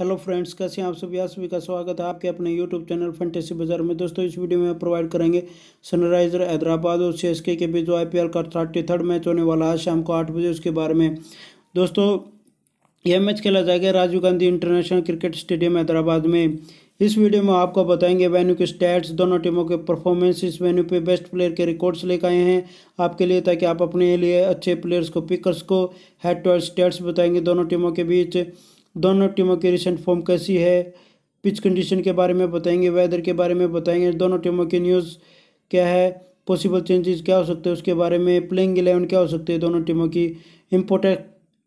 Hello friends, कैसे हैं आप सभी? आप सभी का स्वागत है आपके अपने यूट्यूब चैनल फैंटेसी बाज़ार में। दोस्तों, इस वीडियो में प्रोवाइड करेंगे सनराइजर हैदराबाद और सीएसके के बीच जो आईपीएल का थर्टी थर्ड मैच होने वाला है शाम को आठ बजे उसके बारे में। दोस्तों, यह मैच खेला जाएगा Rajiv Gandhi international cricket stadium Hyderabad में। इस वीडियो में आपको बताएँगे वेन्यू के स्टैट्स दोनों टीमों के परफॉर्मेंस इस वेन्यू पे बेस्ट प्लेयर के रिकॉर्ड्स लेकर आए हैं। आपके लिए ताकि आप अपने लिए अच्छे प्लेयर्स को पिकर्स को हेड टू हेड स्टैट्स बताएँगे दोनों टीमों के बीच। दोनों टीमों की रिसेंट फॉर्म कैसी है? पिच कंडीशन के बारे में बताएँगे वेदर के बारे में बताएँगे। दोनों टीमों की न्यूज़ क्या है? पॉसिबल चेंजेस क्या हो सकते हैं उसके बारे में? प्लेइंग इलेवन क्या हो सकती है दोनों टीमों की? इम्पोर्टेंट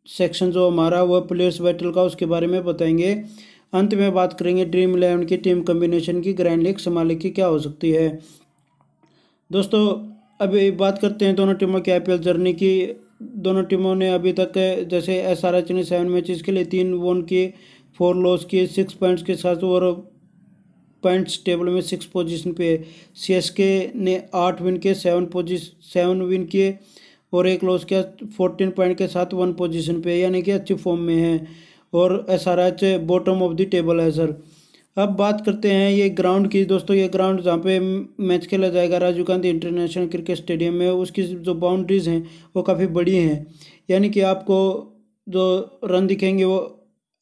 सेक्शन जो हमारा, वो प्लेयर्स बैटल का उसके बारे में बताएँगे। अंत में बात करेंगे ड्रीम इलेवन की टीम कम्बिनेशन की ग्रैंड लीग समालिक की क्या हो सकती है? दोस्तों, अभी बात करते हैं दोनों टीमों की आईपीएल जर्नी की। दोनों टीमों ने अभी तक, जैसे एस आर एच ने सेवन मैचेस के लिए तीन वन किए फोर लॉस किए सिक्स पॉइंट्स के साथ और पॉइंट्स टेबल में सिक्स पोजीशन पे सी एस के ने आठ विन किए सेवन पोजिश सेवन विन किए और एक लॉस किया फोर्टीन पॉइंट के साथ वन पोजीशन पे यानी कि अच्छी फॉर्म में है। और S R H bottom of the table है सर अब बात करते हैं ये ग्राउंड की। दोस्तों, ये ग्राउंड जहाँ पे मैच खेला जाएगा Rajiv Gandhi international cricket stadium में, उसकी जो बाउंड्रीज हैं, वो काफ़ी बड़ी हैं। यानी कि आपको जो रन दिखेंगे, वो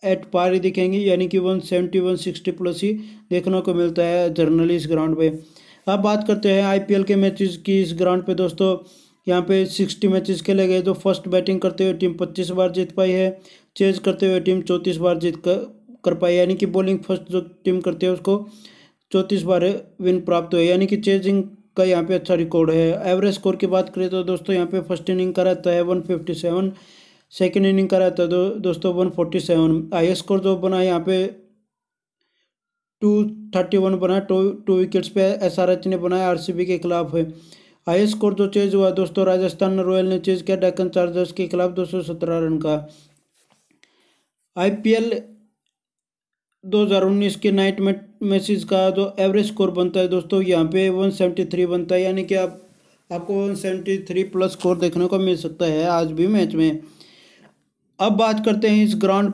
एट पार ही दिखेंगे। यानी कि one seventy one sixty plus ही देखने को मिलता है जर्नली इस ग्राउंड पे। अब बात करते हैं आईपीएल के मैचेस की। इस ग्राउंड पे दोस्तों, यहाँ पे सिक्सटी मैचेस खेले गए। तो फ़र्स्ट बैटिंग करते हुए टीम पच्चीस बार जीत पाई है। चेज करते हुए टीम चौंतीस बार जीत कर कर पाई यानी कि बॉलिंग फ़र्स्ट जो टीम करती है उसको चौंतीस बार विन प्राप्त हुए। यानी कि चेजिंग का यहाँ पे अच्छा रिकॉर्ड है। एवरेज स्कोर की बात करें तो दोस्तों यहाँ पे फ़र्स्ट इनिंग का रहता है one fifty seven second inning का रहता है दो, दोस्तों one forty seven high score जो बना यहाँ पे टू थर्टी वन बना टू टू विकेट्स पे एस आर एच ने बनाया आर सी बी के खिलाफ है। हाई स्कोर जो चेज हुआ दोस्तों राजस्थान रॉयल ने चेज किया डेक्कन चार्जर्स के खिलाफ दो सौ सत्रह रन का। आईपीएल 2019 के नाइट मैचेस का जो एवरेज स्कोर बनता है दोस्तों। यहाँ पे 173 बनता है, यानी कि आप, आपको 173 प्लस स्कोर देखने को मिल सकता है आज भी मैच में। अब बात करते हैं इस ग्राउंड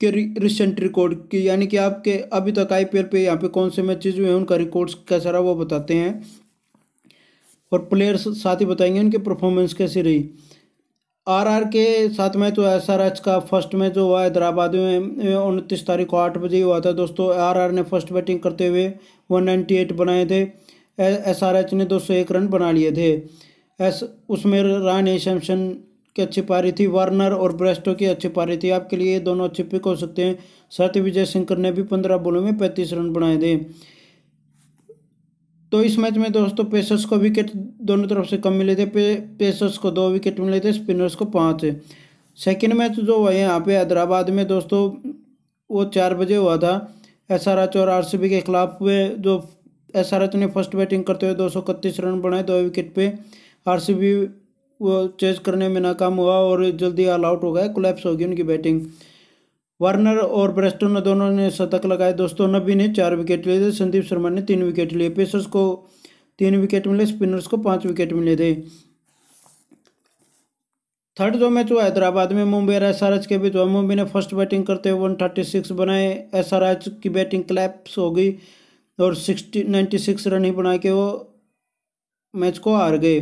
के रिसेंट रिकॉर्ड की, यानी कि आपके अभी तक आई पी आईपीएल पे यहाँ पे कौन से मैचेज हुए हैं, उनका रिकॉर्ड्स कैसा रहा वो बताते हैं। और प्लेयर्स साथ ही बताएँगे उनकी परफॉर्मेंस कैसी रही। आरआर के साथ में तो एस आर एच का फ़र्स्ट मैच जो हुआ हैदराबाद में। उनतीस तारीख को आठ बजे हुआ था दोस्तों। आरआर ने फ़र्स्ट बैटिंग करते हुए वन नाइन्टी एट बनाए थे। एस आर एच ने दो सौ एक रन बना लिए थे। एस उसमें रानी शमशन की अच्छी पारी थी। वार्नर और ब्रेस्टो की अच्छी पारी थी। आपके लिए दोनों अच्छे पिक हो सकते हैं। साथ ही विजय शंकर ने भी पंद्रह बॉलों में पैंतीस रन बनाए थे। तो इस मैच में दोस्तों पेसर्स को विकेट दोनों तरफ़ से कम मिले थे। पे, पेसर्स को दो विकेट मिले थे स्पिनर्स को पाँच। सेकेंड मैच जो हुआ यहाँ पे हैदराबाद में दोस्तों वो चार बजे हुआ था। एस आर एच और आर सी बी के खिलाफ हुए जो एस आर एच ने फ़र्स्ट बैटिंग करते हुए दो सौ इकतीस रन बनाए दो विकेट पे। आर सी बी वो चेज करने में नाकाम हुआ और जल्दी ऑल आउट हो गया कोलैप्स होगी उनकी बैटिंग। वार्नर और ब्रेस्टो ने दोनों ने शतक लगाए। दोस्तों नबी ने चार विकेट लिए थे। संदीप शर्मा ने तीन विकेट लिए। पेसर्स को तीन विकेट मिले, स्पिनर्स को पाँच विकेट मिले थे। थर्ड जो मैच हुआ हैदराबाद में। मुंबई और एस के बीच हुआ। मुंबई ने फ़र्स्ट बैटिंग करते हुए वन थर्टी सिक्स बनाए। एस की बैटिंग क्लैप्स हो गई और सिक्सटी नाइन्टी सिक्स रन ही बना के वो मैच को हार गए।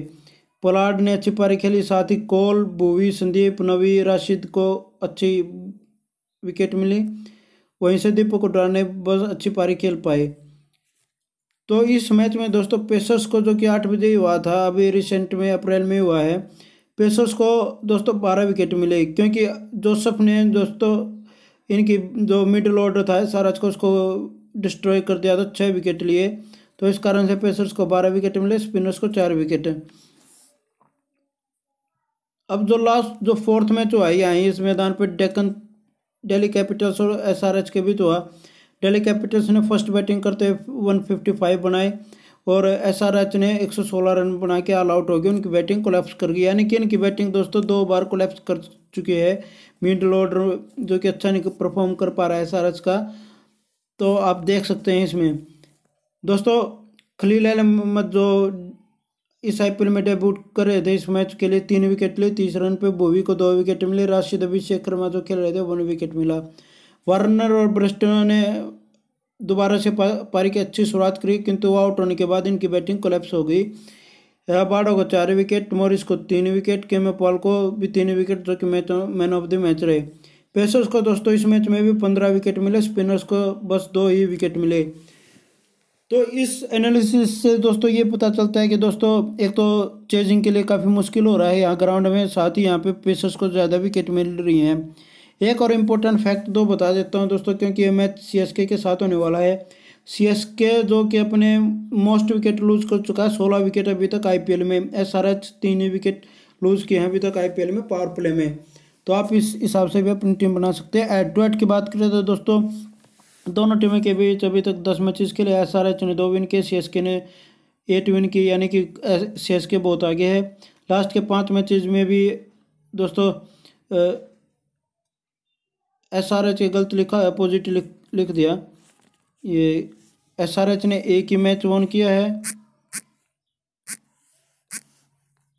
पोलार्ड ने अच्छी पारी खेली। साथ ही कोल भूवी संदीप, नवी, राशिद को अच्छी विकेट मिली। वहीं से दीपक कुटरा ने बस अच्छी पारी खेल पाए तो इस मैच में दोस्तों पेसर्स को जो कि आठ बजे ही हुआ था, अभी रिसेंट में अप्रैल में हुआ है। पेसर्स को दोस्तों बारह विकेट मिले, क्योंकि जोसफ ने दोस्तों इनकी जो मिडिल ऑर्डर था सारा को उसको डिस्ट्रॉय कर दिया था छः विकेट लिए। तो इस कारण से पेसर्स को बारह विकेट मिले स्पिनर्स को चार विकेट अब जो लास्ट जो फोर्थ मैच हुआ है, यहाँ इस मैदान पर डेक्कन दिल्ली कैपिटल्स और एसआरएच के बीच हुआ डेली कैपिटल्स ने फ़र्स्ट बैटिंग करते फिफ्टी फाइव बनाए और एसआरएच ने 116 रन बना के ऑल आउट हो गए। उनकी बैटिंग कोलैप्स कर गई। यानी कि इनकी बैटिंग दोस्तों दो बार कोलेप्स कर चुकी है। मिडल ऑर्डर जो कि अच्छा नहीं परफॉर्म कर पा रहा है एस का। तो आप देख सकते हैं इसमें। दोस्तों, खलील अहमद जो इस आईपीएल में डेब्यूट कर रहे थे। इस मैच के लिए तीन विकेट लिए, तीस रन पे बोवी को दो विकेट मिले। राशिद अभिषेक शर्मा जो खेल रहे थे, वन विकेट मिला। वार्नर और ब्रेस्टो ने दोबारा से पारी की अच्छी शुरुआत करी, किंतु आउट होने के बाद इनकी बैटिंग कोलेप्स हो गई। बाडो को चार विकेट, मोरिस को तीन विकेट के पॉल को भी तीन विकेट, जो कि match, man of the match रहे। पेसर्स को दोस्तों, इस मैच में भी पंद्रह विकेट मिले, स्पिनर्स को बस दो ही विकेट मिले। तो इस एनालिसिस से दोस्तों ये पता चलता है कि दोस्तों, एक तो चेजिंग के लिए काफ़ी मुश्किल हो रहा है यहाँ ग्राउंड में, साथ ही यहाँ पे पेसर्स को ज़्यादा विकेट मिल रही हैं। एक और इम्पोर्टेंट फैक्ट दो बता देता हूँ दोस्तों, क्योंकि ये मैच सी के साथ होने वाला है। सी जो कि अपने मोस्ट विकेट लूज कर चुका है, सोलह विकेट अभी तक आईपीएल में एस आर एच तीन विकेट लूज किए हैं अभी तक आईपीएल में पावर प्ले में। तो आप इस हिसाब से भी अपनी टीम बना सकते हैं। एड टू की बात करें तो दोस्तों दोनों टीमों के बीच अभी तक दस मैचेस के लिए एस आर एच ने दो विन किए सी एस के ने एट विन की, यानी कि सी एस के बहुत आगे है। लास्ट के पाँच मैचेज में भी, दोस्तों एस आर एच गलत लिखा अपोजिट लिख लिख दिया। ये एस आर एच ने एक ही मैच वन किया है।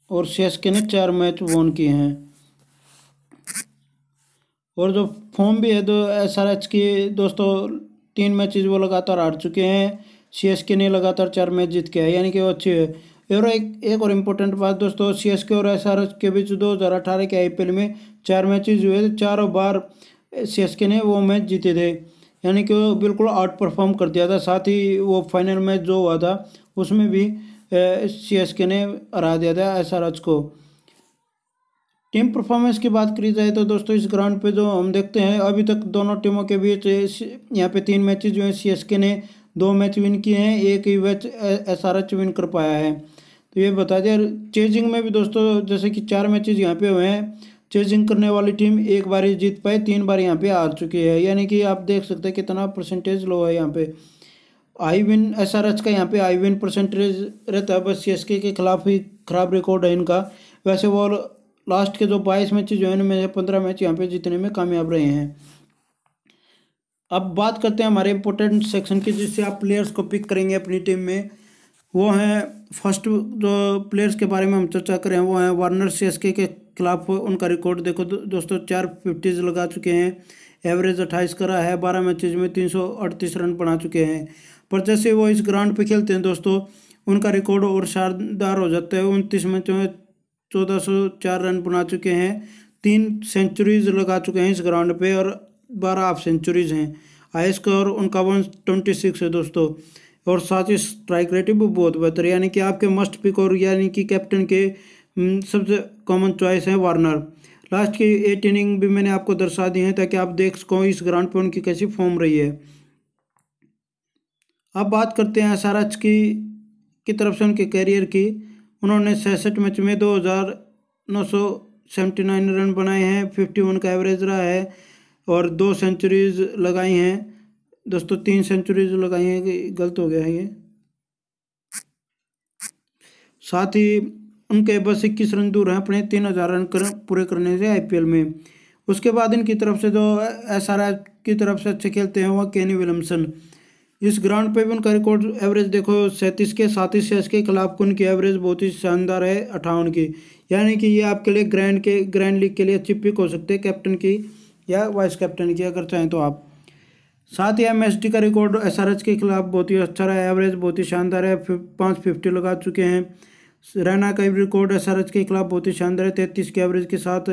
और सी एस के ने चार मैच वन किए हैं। और जो फॉर्म भी है तो एस आर एच की दोस्तों, तीन मैचेज वो लगातार हार चुके हैं। सी एस के ने लगातार चार मैच जीत के है यानी कि वो अच्छे है। और एक एक और इम्पोर्टेंट बात दोस्तों सी एस के और एस आर एच के बीच दो हज़ार अठारह के आई पी एल में चार मैचेज हुए थे, चारों बार सी एस के ने वो मैच जीते थे। यानी कि वो बिल्कुल आउट परफॉर्म कर दिया था, साथ ही वो फाइनल मैच जो हुआ था, उसमें भी सी एस के ने हरा दिया था एस आर एच को। टीम परफॉर्मेंस की बात करी जाए तो दोस्तों इस ग्राउंड पे जो हम देखते हैं, अभी तक दोनों टीमों के बीच यहाँ पे तीन मैचेज जो हैं सी एस के ने दो मैच विन किए हैं, एक ही मैच एस विन कर पाया है। तो ये बता दें चेजिंग में भी दोस्तों जैसे कि चार मैचेज यहाँ पे हुए हैं। चेजिंग करने वाली टीम एक बार जीत पाई, तीन बार यहाँ पे हार चुकी है। यानी कि आप देख सकते हैं कितना परसेंटेज लो है यहाँ पे। आई विन एस आर एच का यहाँ पे आई विन परसेंटेज रहता है, बस सी एस के खिलाफ ही खराब रिकॉर्ड है इनका। वैसे वो लास्ट के जो बाईस मैच जो है इनमें पंद्रह मैच यहाँ पे जीतने में कामयाब रहे हैं। अब बात करते हैं हमारे इंपॉर्टेंट सेक्शन की जिससे आप प्लेयर्स को पिक करेंगे अपनी टीम में। वो हैं फ़र्स्ट जो प्लेयर्स के बारे में हम चर्चा करें वो हैं वार्नर सी के खिलाफ उनका रिकॉर्ड देखो दो, दोस्तों चार फिफ्टीज लगा चुके हैं। एवरेज अट्ठाईस करा है बारह मैचेज में तीन सौ अड़तीस रन बना चुके हैं। पर जैसे वो इस ग्राउंड पे खेलते हैं दोस्तों उनका रिकॉर्ड और शानदार हो जाता है। उनतीस मैचों में चौदह सौ चार रन बना चुके हैं। तीन सेंचुरीज लगा चुके हैं इस ग्राउंड पे और बारह हाफ़ सेंचुरीज हैं। हाई स्कोर उनका वन ट्वेंटी सिक्स है दोस्तों। और साथ ही स्ट्राइक रेट भी बहुत बेहतर यानी कि आपके मस्ट पिक और यानी कि कैप्टन के हम्म, सबसे कॉमन चॉइस है वार्नर लास्ट की एट इनिंग भी मैंने आपको दर्शा दी है ताकि आप देख सको इस ग्राउंड पर उनकी कैसी फॉर्म रही है। अब बात करते हैं एस की की तरफ़ से उनके कैरियर की। उन्होंने सैंसठ मैच में दो हज़ार नौ सौ सेवेंटी नाइन रन बनाए हैं फिफ्टी वन का एवरेज रहा है और दो सेंचुरीज लगाई हैं। दोस्तों तीन सेंचुरीज लगाई हैं गलत हो गया है ये। साथ ही उनके बस इक्कीस रन दूर हैं अपने तीन हज़ार रन कर, पूरे करने से आईपीएल में। उसके बाद इनकी तरफ़ से जो एस की तरफ़ से अच्छे खेलते हैं वह केनी विलियमसन। इस ग्राउंड पे भी उनका रिकॉर्ड एवरेज देखो, सैंतीस के सात एस के खिलाफ उनकी एवरेज बहुत ही शानदार है, अठावन की। यानी कि ये आपके लिए ग्रैंड के ग्रैंड लीग के लिए अच्छी पिक हो सकते हैं कैप्टन की या वाइस कैप्टन की, अगर चाहें तो आप। साथ ही एम का रिकॉर्ड एसआरएच के खिलाफ बहुत ही अच्छा रहा है एवरेज बहुत ही शानदार है पाँच फिफ्टी लगा चुके हैं। रैना का रिकॉर्ड एस के खिलाफ बहुत ही शानदार है, तैंतीस के एवरेज के साथ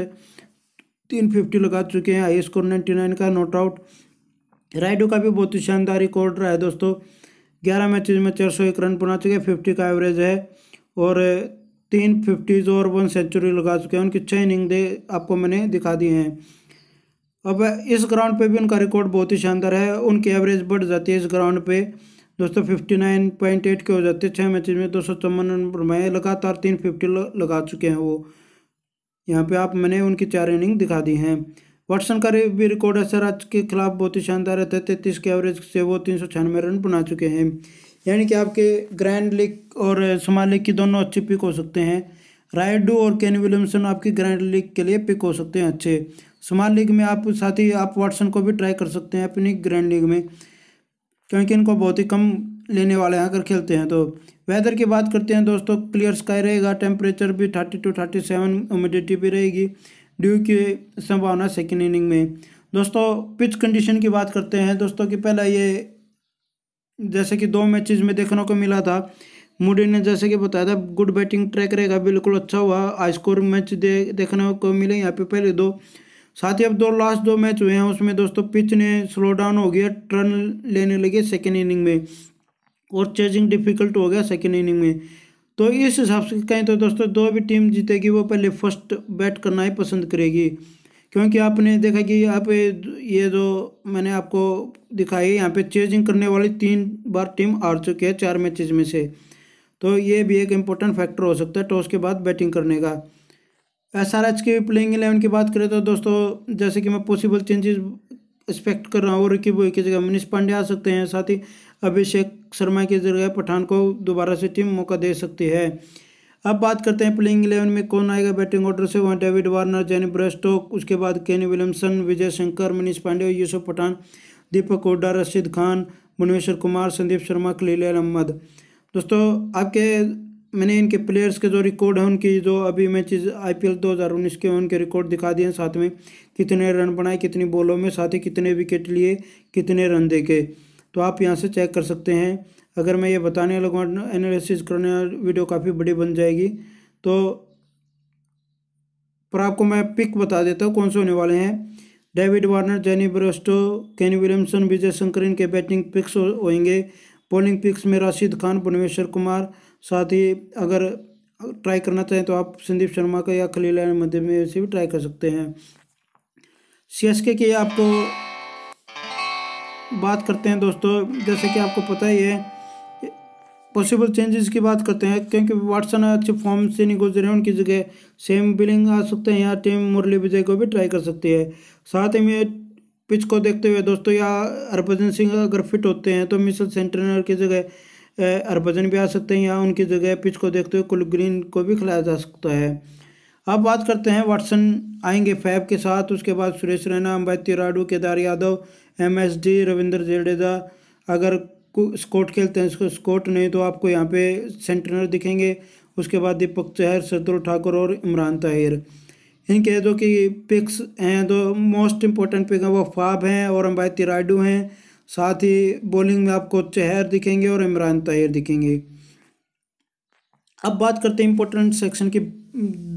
तीन फिफ्टी लगा चुके हैं हाई स्कोर नाइन्टी नाइन का नोट आउट राइडो का भी बहुत ही शानदार रिकॉर्ड रहा है दोस्तों। ग्यारह मैचेज में चार सौ एक रन बना चुके हैं फिफ्टी का एवरेज है और तीन फिफ्टीज और वन सेंचुरी लगा चुके हैं। उनकी छः इनिंग दे आपको मैंने दिखा दिए हैं। अब इस ग्राउंड पे भी उनका रिकॉर्ड बहुत ही शानदार है। उनकी एवरेज बढ़ जाती है इस ग्राउंड पे। दोस्तों फिफ्टी नाइन पॉइंट एट के हो जाते हैं छः मैचेज में। दो सौ चौवन रन बनाए लगातार तीन फिफ्टी लगा चुके हैं वो। यहाँ पे आप मैंने उनकी चार इनिंग दिखा दी हैं। वाटसन का भी रिकॉर्ड सर, आज के खिलाफ बहुत ही शानदार है, तैंतीस के एवरेज से वो तीन सौ छियानवे रन बना चुके हैं। यानी कि आपके ग्रैंड लीग और स्मॉल लीग की दोनों अच्छी पिक हो सकते हैं। रायडू और केन विलियमसन आपकी ग्रैंड लीग के लिए पिक हो सकते हैं अच्छे। स्मॉल लीग में आप, साथ ही आप वाटसन को भी ट्राई कर सकते हैं अपनी ग्रैंड लीग में, क्योंकि इनको बहुत ही कम लेने वाले हैं अगर खेलते हैं तो। वेदर की बात करते हैं दोस्तों क्लियर स्काई रहेगा टेम्परेचर भी thirty two thirty seven humidity भी रहेगी। ड्यू की संभावना सेकेंड इनिंग में। दोस्तों पिच कंडीशन की बात करते हैं। दोस्तों, कि पहला ये, जैसे कि दो मैचेस में देखने को मिला था। मुडी ने जैसे कि बताया था गुड बैटिंग ट्रैक रहेगा, बिल्कुल अच्छा हुआ। हाई स्कोर मैच दे, देखने को मिले यहाँ पे पहले दो। साथ ही अब दो लास्ट दो मैच हुए हैं। उसमें दोस्तों पिच ने स्लो डाउन हो गया टर्न लेने लगे सेकेंड इनिंग में। और चेजिंग डिफ़िकल्ट हो गया सेकेंड इनिंग में। तो इस हिसाब से कहें तो दोस्तों, दो भी टीम जीतेगी, वो पहले फ़र्स्ट बैट करना ही पसंद करेगी। क्योंकि आपने देखा कि यहाँ पे ये जो मैंने आपको दिखाई, यहाँ पे चेजिंग करने वाली तीन बार टीम हार चुकी है चार मैचेज में से। तो ये भी एक इम्पोर्टेंट फैक्टर हो सकता है टॉस के बाद बैटिंग करने का। एस आर एच के प्लेइंग इलेवन की बात करें तो दोस्तों, जैसे कि मैं पॉसिबल चेंजेस एक्सपेक्ट कर रहा हूँ रिकी बॉय की जगह मनीष पांडे आ सकते हैं, साथ ही अभिषेक शर्मा की जगह पठान को दोबारा से टीम मौका दे सकती है। अब बात करते हैं प्लेइंग इलेवन में कौन आएगा बैटिंग ऑर्डर से? वहाँ डेविड वार्नर, जैनी ब्रेस्टोक, उसके बाद केनी विलियमसन, विजय शंकर, मनीष पांडे यूसुफ पठान, दीपक हुड्डा, रशीद खान, मुनवेश्वर कुमार, संदीप शर्मा, खलील अहमद। दोस्तों, आपके, मैंने इनके प्लेयर्स के जो रिकॉर्ड है, उनकी जो अभी मैचेज आईपीएल 2019 के उनके रिकॉर्ड दिखा दिए साथ में। कितने रन बनाए, कितनी बॉलों में, साथ ही कितने विकेट लिए, कितने रन देके। तो आप यहाँ से चेक कर सकते हैं। अगर मैं ये बताने लगूँ एनालिसिस करने वीडियो काफ़ी बड़ी बन जाएगी। तो पर आपको मैं पिक बता देता हूँ कौन से होने वाले हैं। David Warner Jonny Bairstow Kane Williamson Vijay Shankar इनके बैटिंग पिक्स होंगे। बॉलिंग पिक्स में राशिद खान भुवनेश्वर कुमार साथ ही अगर ट्राई करना चाहें तो आप संदीप शर्मा का या खलील मध्य में से भी ट्राई कर सकते हैं। सी एस की आपको बात करते हैं दोस्तों। जैसे कि आपको पता ही है पॉसिबल चेंजेस की बात करते हैं, क्योंकि वाटसन अच्छे फॉर्म से नहीं गुजरे हैं, उनकी जगह सेम बिलिंग आ सकते हैं या टीम मुरली विजय को भी ट्राई कर सकती है। साथ ही में पिच को देखते हुए दोस्तों, या हरभजन सिंह अगर फिट होते हैं तो मिसल सेंटनर की जगह हरभजन भी आ सकते हैं या उनकी जगह पिच को देखते हुए कुल ग्रीन को भी खिलाया जा सकता है। अब बात करते हैं वाटसन आएँगे फैब के साथ, उसके बाद Suresh Raina Ambati Rayudu Kedar Jadhav M S D Ravindra Jadeja, अगर स्कोट खेलते हैं, इसको स्कोट नहीं तो आपको यहाँ पे सेंटनर दिखेंगे। उसके बाद दीपक चहर सरदुल ठाकुर और इमरान ताहिर। इनके जो कि पिक्स हैं, जो मोस्ट इम्पोर्टेंट पिक हैं, वो फाब हैं और अम्बाई रायडू हैं। साथ ही बॉलिंग में आपको चहर दिखेंगे और इमरान ताहिर दिखेंगे। अब बात करते हैं इम्पोर्टेंट सेक्शन की।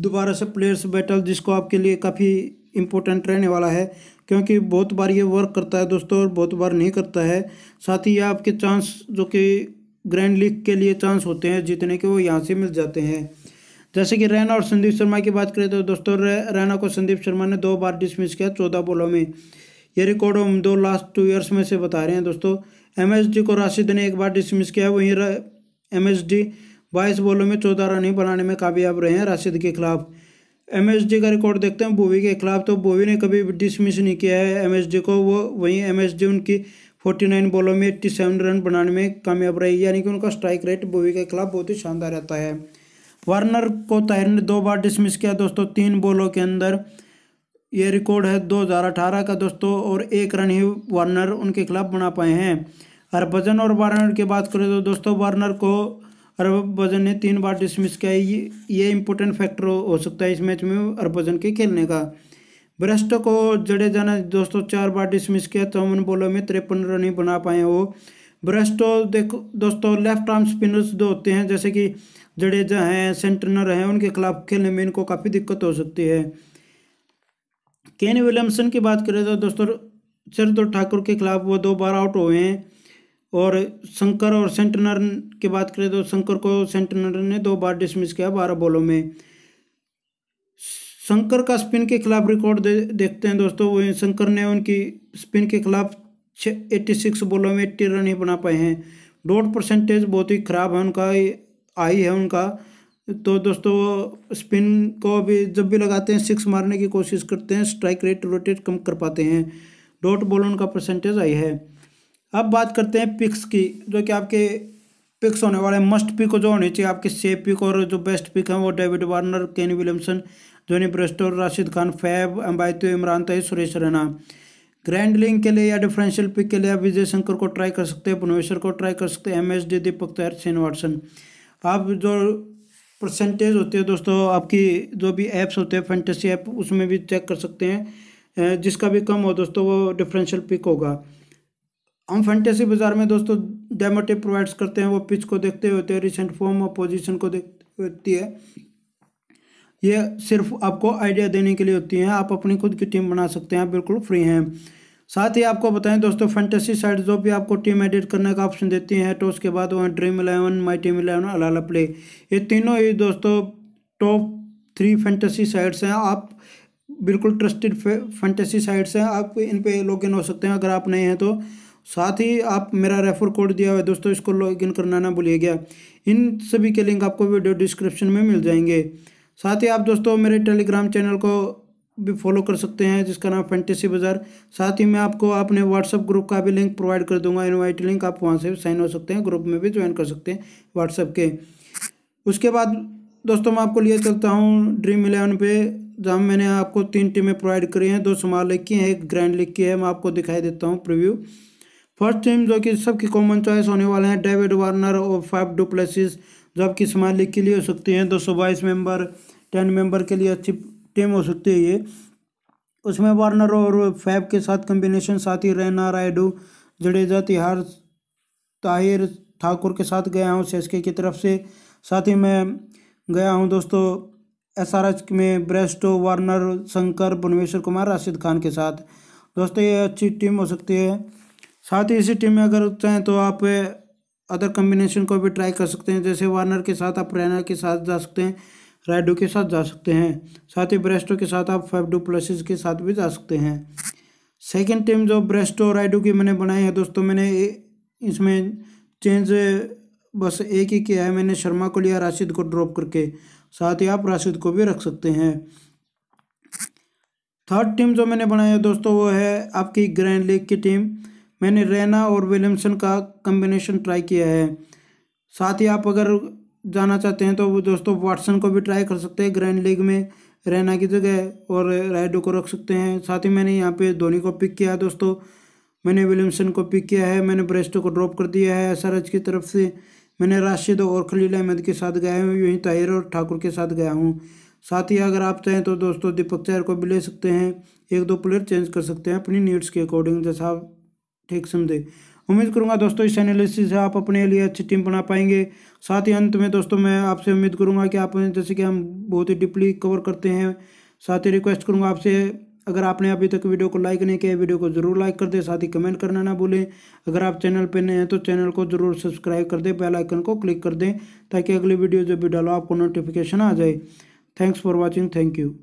दोबारा से प्लेयर्स बैटल, जिसको आपके लिए काफ़ी इम्पोर्टेंट रहने वाला है, क्योंकि बहुत बार ये वर्क करता है दोस्तों और बहुत बार नहीं करता है। साथ ही ये आपके चांस जो कि ग्रैंड लीग के लिए चांस होते हैं, जीतने के, वो यहाँ से मिल जाते हैं। जैसे कि रैना और संदीप शर्मा की बात करें तो दोस्तों रैना को संदीप शर्मा ने दो बार डिसमिस किया चौदह बॉलों में। ये रिकॉर्ड हम दो लास्ट टू ईयर्स में से बता रहे हैं दोस्तों। एमएसडी को राशिद ने एक बार डिसमिस किया, वहीं एम एस डी बाईस बॉलों में चौदह रन ही बनाने में कामयाब रहे हैं राशिद के खिलाफ। एम का रिकॉर्ड देखते हैं बोवी के खिलाफ। तो बोवी ने कभी डिसमिस नहीं किया है एम को। वो, वहीं एम उनकी फोर्टी नाइन बॉलों में एट्टी सेवन रन बनाने में कामयाब रही। यानी कि उनका स्ट्राइक रेट बोवी के खिलाफ बहुत ही शानदार रहता है। वार्नर को ताहिर ने दो बार डिसमिस किया। दोस्तों, तीन बॉलों के अंदर ये रिकॉर्ड है 2018 का दोस्तों, और एक रन ही वार्नर उनके खिलाफ बना पाए हैं। हरभजन और वार्नर की बात करें तो दोस्तों वार्नर को हरभजन ने तीन बार डिसमिस किया। ये ये इंपॉर्टेंट फैक्टर हो सकता है इस मैच में हरभजन के खेलने का। ब्रस्ट को जडेजा ने दोस्तों, चार बार डिसमिस किया। चौवन बॉलों, में तिरपन रन ही बना पाए वो ब्रस्टो देखो, दोस्तों लेफ़्ट आर्म स्पिनर्स जो होते हैं, जैसे कि जडेजा हैं सेंटनर हैं, उनके खिलाफ खेलने में इनको काफ़ी दिक्कत हो सकती है। केन विलियमसन की बात करें तो दोस्तों शरदुल ठाकुर के खिलाफ वो दो बार आउट हुए हैं। और शंकर और सेंटनर की बात करें तो शंकर को सेंटनर ने दो बार डिसमिस किया बारह बॉलों में। शंकर का स्पिन के खिलाफ रिकॉर्ड दे, देखते हैं दोस्तों वो शंकर ने उनकी स्पिन के खिलाफ छ एट्टी सिक्स बॉलों में एट्टी रन ही बना पाए हैं। डॉट परसेंटेज बहुत ही ख़राब है उनका आई है उनका। तो दोस्तों स्पिन को भी जब भी लगाते हैं सिक्स मारने की कोशिश करते हैं स्ट्राइक रेट रोटेट कम कर पाते हैं। डॉट बॉल उनका परसेंटेज आई है। अब बात करते हैं पिक्स की, जो कि आपके पिक्स होने वाले मस्ट पिक जो होने चाहिए, आपके सेफ़ पिक और जो बेस्ट पिक हैं, वो David Warner Kane Williamson Jonny Bairstow Rashid Khan Faf Ambati Imran Tahir Suresh Raina grand लिंग के लिए या डिफरेंशियल पिक के लिए आप विजय शंकर को ट्राई कर सकते हैं भुवनेश्वर को ट्राई कर सकते हैं एम एस डी दीपक तैर सेन वाटसन आप जो परसेंटेज होती है दोस्तों, आपकी जो भी ऐप्स होते हैं फैंटेसी ऐप उसमें भी चेक कर सकते हैं। जिसका भी कम हो दोस्तों, वो डिफरेंशियल पिक होगा। हम फंटेसी बाज़ार में दोस्तों डेमो टिप प्रोवाइड्स करते हैं, वो पिच को देखते होते हैं रिसेंट फॉर्म और पोजीशन को देखते होती है। ये सिर्फ़ आपको आइडिया देने के लिए होती हैं, आप अपनी खुद की टीम बना सकते हैं, बिल्कुल फ्री हैं। साथ ही आपको बताएँ दोस्तों फंटेसी साइट जो भी आपको टीम एडिट करने का ऑप्शन देती हैं तो उसके बाद वहाँ Dream Eleven My Team Eleven HalaPlay ये तीनों ही दोस्तों टॉप थ्री फंटेसी साइट्स हैं। आप बिल्कुल ट्रस्टेड फंटेसी साइट्स हैं, आप इन पे लॉगिन हो सकते हैं, अगर आप नए हैं तो। साथ ही आप मेरा रेफर कोड दिया हुआ है दोस्तों, इसको लॉगिन करना ना भूलिएगा। इन सभी के लिंक आपको वीडियो डिस्क्रिप्शन में मिल जाएँगे। साथ ही आप दोस्तों, मेरे टेलीग्राम चैनल को भी फॉलो कर सकते हैं, जिसका नाम फैंटेसी बाज़ार साथ ही मैं आपको अपने व्हाट्सअप ग्रुप का भी लिंक प्रोवाइड कर दूँगा। इनवाइट लिंक आप वहाँ से साइन हो सकते हैं ग्रुप में भी ज्वाइन कर सकते हैं व्हाट्सअप के। उसके बाद दोस्तों, मैं आपको लिए चलता हूँ ड्रीम इलेवन पे, जहाँ मैंने आपको तीन टीमें प्रोवाइड करी हैं। दो स्मॉल लीग की हैं, एक ग्रैंड लीग की है। मैं आपको दिखाई देता हूँ प्रिव्यू फ़र्स्ट टीम जो कि सबकी कॉमन चॉइस होने वाले हैं डेविड वार्नर और फाइव डुप्लेसिस जो आपकी लीग के लिए हो सकती हैं दो सौ बाईस मेंबर टेन मेंबर के लिए अच्छी टीम हो सकती है ये। उसमें वार्नर और फैब के साथ कम्बिनेशन साथ ही रैना रायडू जडेजा तिहार ताहिर ठाकुर के साथ गया हूँ सी की तरफ़ से। साथ ही मैं गया हूँ दोस्तों एस आर एच में ब्रेस्टो वार्नर शंकर भुवनेश्वर कुमार राशिद खान के साथ। दोस्तों ये अच्छी टीम हो सकती है। साथ ही इसी टीम में अगर चाहें तो आप अदर कम्बिनेशन को भी ट्राई कर सकते हैं। जैसे वार्नर के साथ आप रैनर के साथ जा सकते हैं राइडो के साथ जा सकते हैं। साथ ही ब्रेस्टो के साथ आप फाइव डू प्लसिस के साथ भी जा सकते हैं। सेकेंड टीम जो ब्रेस्टो राइडो की मैंने बनाई है दोस्तों, मैंने इसमें चेंज बस एक ही किया है। मैंने शर्मा को लिया, राशिद को ड्रॉप करके। साथ ही आप राशिद को भी रख सकते हैं। थर्ड टीम जो मैंने बनाई है दोस्तों, वो है आपकी ग्रैंड लीग की टीम मैंने रैना और विलियमसन का कम्बिनेशन ट्राई किया है। साथ ही आप अगर जाना चाहते हैं तो वो दोस्तों वाटसन को भी ट्राई कर सकते हैं ग्रैंड लीग में, रैना की जगह, और राइडो को रख सकते हैं। साथ ही मैंने यहाँ पे धोनी को पिक किया है दोस्तों। मैंने विलियमसन को पिक किया है, मैंने ब्रेस्टो को ड्रॉप कर दिया है एस की तरफ़ से। मैंने राशिद और खलील अहमद के साथ गया हूँ, यूँ ताहिर और ठाकुर के साथ गया हूँ। साथ ही अगर आप चाहें तो दोस्तों दीपक चार को भी ले सकते हैं। एक दो प्लेयर चेंज कर सकते हैं अपनी नीड्स के अकॉर्डिंग जैसा आप ठीक समझे। उम्मीद करूँगा दोस्तों इस एनालिसिस से आप अपने लिए अच्छी टीम बना पाएँगे। साथ ही अंत में दोस्तों मैं आपसे उम्मीद करूँगा कि आप जैसे कि हम बहुत ही डीपली कवर करते हैं। साथ ही रिक्वेस्ट करूँगा आपसे, अगर आपने अभी तक वीडियो को लाइक नहीं किया वीडियो को ज़रूर लाइक कर दे। साथ ही कमेंट करना ना भूलें। अगर आप चैनल पर नए हैं तो चैनल को ज़रूर सब्सक्राइब कर दें। बेल आइकन को क्लिक कर दें ताकि अगली वीडियो जब भी डालो, आपको नोटिफिकेशन आ जाए। Thanks for watching thank you